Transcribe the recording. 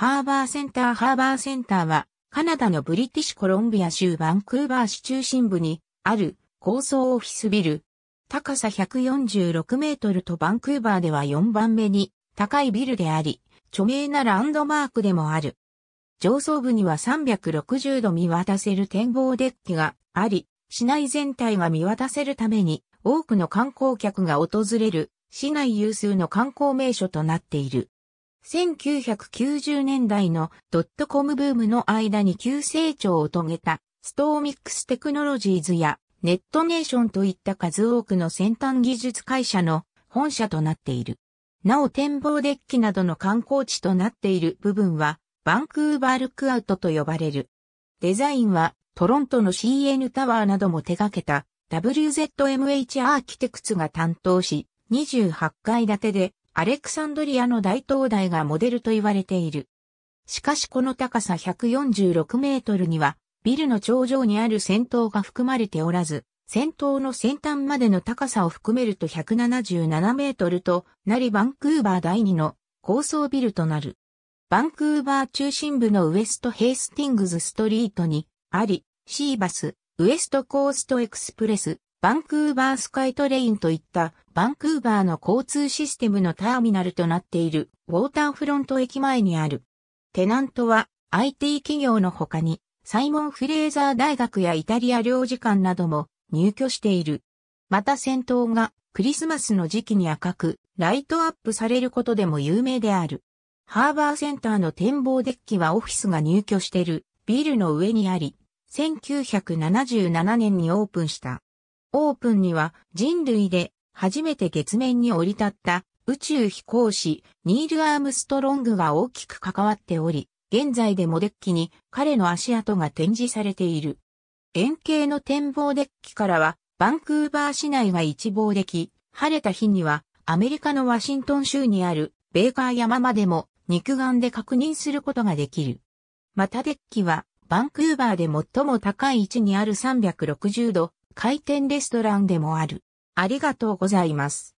ハーバーセンターハーバーセンターは、カナダのブリティッシュコロンビア州バンクーバー市中心部にある高層オフィスビル。高さ146メートルとバンクーバーでは4番目に高いビルであり、著名なランドマークでもある。上層部には360度見渡せる展望デッキがあり、市内全体が見渡せるために多くの観光客が訪れる市内有数の観光名所となっている。1990年代のドットコムブームの間に急成長を遂げたストーミックステクノロジーズやネットネーションといった数多くの先端技術会社の本社となっている。なお展望デッキなどの観光地となっている部分はバンクーバールックアウトと呼ばれる。デザインはトロントの CN タワーなども手掛けた WZMH アーキテクツが担当し、28階建てでアレクサンドリアの大灯台がモデルと言われている。しかしこの高さ146メートルには、ビルの頂上にある先頭が含まれておらず、先頭の先端までの高さを含めると177メートルとなりバンクーバー第2の高層ビルとなる。バンクーバー中心部のウエストヘイスティングズストリートにあり、シーバス、ウエストコーストエクスプレス、バンクーバースカイトレインといったバンクーバーの交通システムのターミナルとなっているウォーターフロント駅前にある。テナントは IT 企業の他にサイモン・フレーザー大学やイタリア領事館なども入居している。また先頭がクリスマスの時期に赤くライトアップされることでも有名である。ハーバーセンターの展望デッキはオフィスが入居しているビルの上にあり、1977年にオープンした。オープンには人類で初めて月面に降り立った宇宙飛行士ニール・アームストロングが大きく関わっており、現在でもデッキに彼の足跡が展示されている。円形の展望デッキからはバンクーバー市内が一望でき、晴れた日にはアメリカのワシントン州にあるベーカー山までも肉眼で確認することができる。またデッキはバンクーバーで最も高い位置にある360度回転レストランでもある。ありがとうございます。